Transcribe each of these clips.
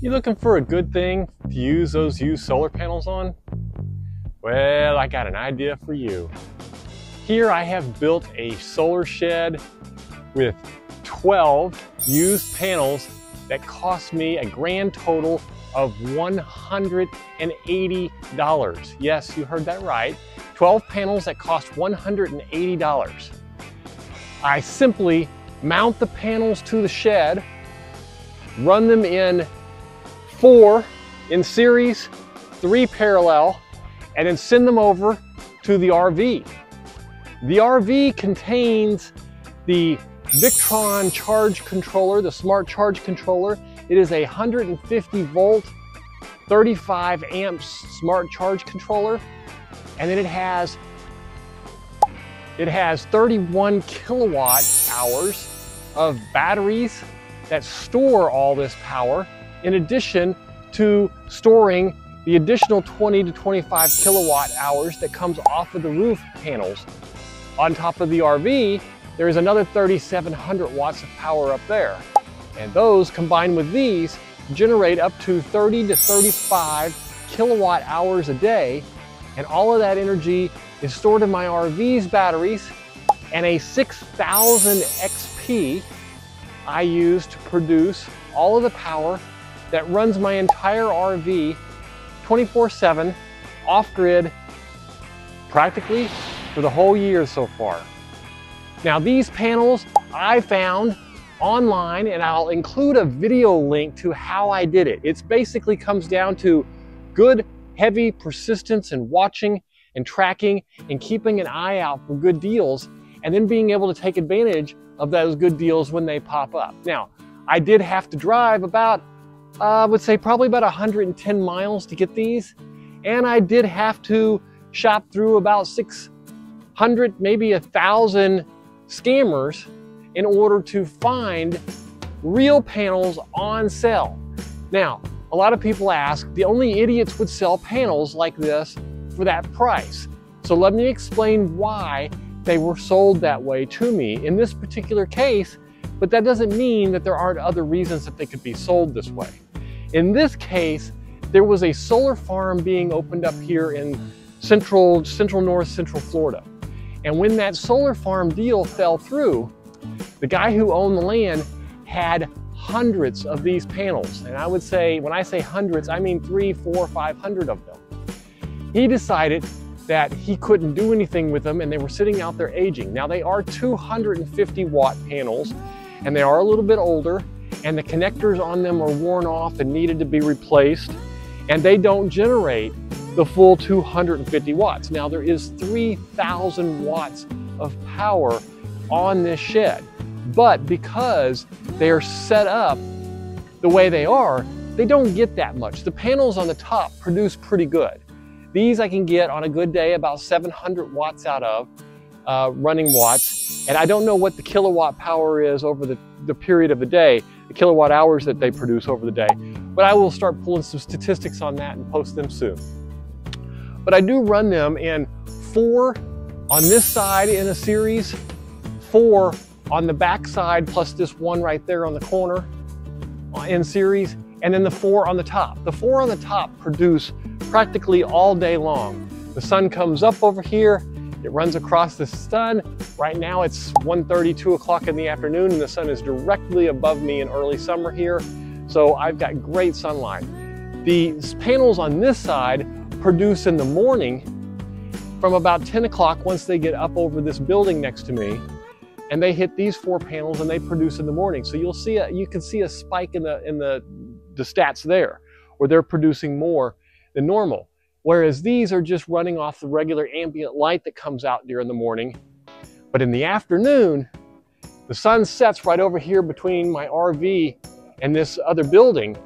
You looking for a good thing to use those used solar panels on? Well, I got an idea for you. Here I have built a solar shed with 12 used panels that cost me a grand total of $180. Yes, you heard that right. 12 panels that cost $180. I simply mount the panels to the shed, run them in four in series, three parallel, and then send them over to the RV. The RV contains the Victron charge controller, the smart charge controller. It is a 150 volt, 35 amps smart charge controller. And then it has it has 31 kilowatt hours of batteries that store all this power in addition to storing the additional 20 to 25 kilowatt hours that comes off of the roof panels. On top of the RV, there is another 3,700 watts of power up there. And those combined with these generate up to 30 to 35 kilowatt hours a day. And all of that energy is stored in my RV's batteries and a 6000 XP I use to produce all of the power that runs my entire RV 24-7 off-grid practically for the whole year so far. Now these panels I found online and I'll include a video link to how I did it. It basically comes down to good heavy persistence and watching and tracking and keeping an eye out for good deals and then being able to take advantage of those good deals when they pop up. Now, I did have to drive about, I would say probably about 110 miles to get these. And I did have to shop through about 600, maybe a thousand scammers in order to find real panels on sale. Now, a lot of people ask, the only idiots would sell panels like this for that price. So let me explain why they were sold that way to me in this particular case, but that doesn't mean that there aren't other reasons that they could be sold this way. In this case, there was a solar farm being opened up here in central, central north, central Florida. And when that solar farm deal fell through, the guy who owned the land had hundreds of these panels. And I would say, when I say hundreds, I mean three, four, five hundred of them. He decided that he couldn't do anything with them and they were sitting out there aging. Now they are 250 watt panels and they are a little bit older and the connectors on them are worn off and needed to be replaced and they don't generate the full 250 watts. Now there is 3,000 watts of power on this shed, but because they are set up the way they are, they don't get that much. The panels on the top produce pretty good. These I can get on a good day about 700 watts out of, uh, running watts. And I don't know what the kilowatt power is over the, the period of the day, the kilowatt hours that they produce over the day. But I will start pulling some statistics on that and post them soon. But I do run them in four on this side in a series, four on the back side, plus this one right there on the corner uh, in series, and then the four on the top. The four on the top produce practically all day long. The sun comes up over here, it runs across the sun. Right now it's 1.30, 2 o'clock in the afternoon and the sun is directly above me in early summer here. So I've got great sunlight. The panels on this side produce in the morning from about 10 o'clock once they get up over this building next to me and they hit these four panels and they produce in the morning. So you'll see a, you can see a spike in the in the the stats there where they're producing more than normal. Whereas these are just running off the regular ambient light that comes out during the morning. But in the afternoon, the sun sets right over here between my RV and this other building.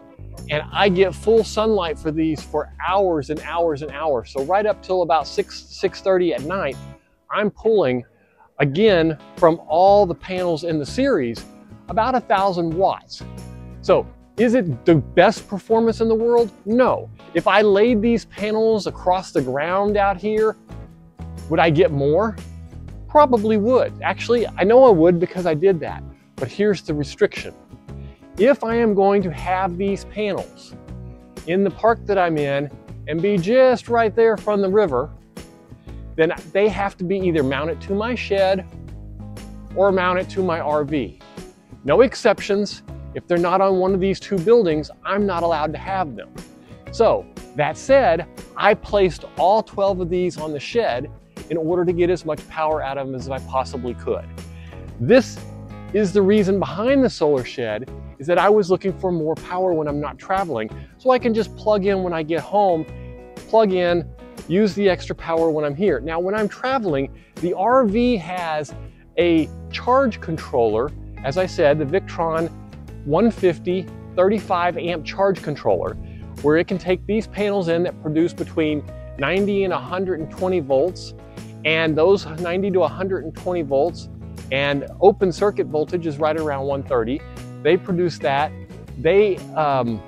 And I get full sunlight for these for hours and hours and hours. So right up till about 6, 6.30 at night, I'm pulling, again, from all the panels in the series, about a thousand watts. So is it the best performance in the world? No. If I laid these panels across the ground out here, would I get more? Probably would. Actually, I know I would because I did that. But here's the restriction. if I am going to have these panels in the park that I'm in and be just right there from the river, then they have to be either mounted to my shed or mounted to my RV. No exceptions. If they're not on one of these two buildings, I'm not allowed to have them. So that said, I placed all 12 of these on the shed in order to get as much power out of them as I possibly could. This is the reason behind the solar shed is that I was looking for more power when I'm not traveling so I can just plug in when I get home, plug in, use the extra power when I'm here. Now when I'm traveling, the RV has a charge controller, as I said, the Victron 150 35 amp charge controller, where it can take these panels in that produce between 90 and 120 volts, and those 90 to 120 volts and open circuit voltage is right around 130. They produce that. They um,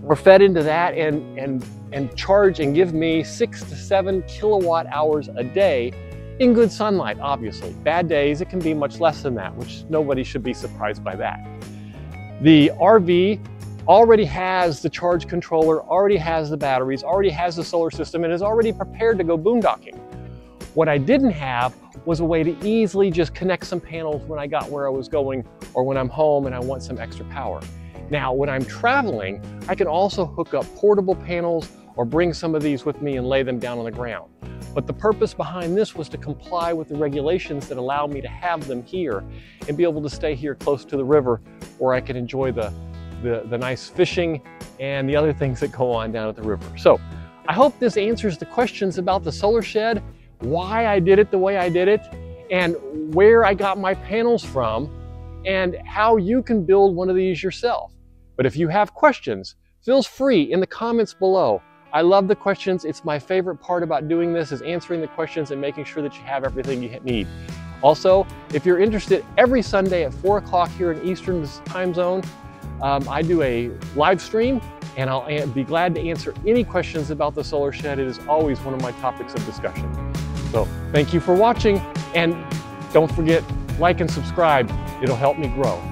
were fed into that and, and, and charge and give me six to seven kilowatt hours a day in good sunlight, obviously. Bad days, it can be much less than that, which nobody should be surprised by that. The RV already has the charge controller, already has the batteries, already has the solar system, and is already prepared to go boondocking. What I didn't have was a way to easily just connect some panels when I got where I was going or when I'm home and I want some extra power. Now, when I'm traveling, I can also hook up portable panels or bring some of these with me and lay them down on the ground. But the purpose behind this was to comply with the regulations that allow me to have them here and be able to stay here close to the river where I can enjoy the, the, the nice fishing and the other things that go on down at the river. So I hope this answers the questions about the solar shed why I did it the way I did it, and where I got my panels from, and how you can build one of these yourself. But if you have questions, feel free in the comments below. I love the questions. It's my favorite part about doing this is answering the questions and making sure that you have everything you need. Also, if you're interested, every Sunday at 4 o'clock here in Eastern time zone, um, I do a live stream and I'll be glad to answer any questions about the solar shed. It is always one of my topics of discussion. So thank you for watching and don't forget, like and subscribe. It'll help me grow.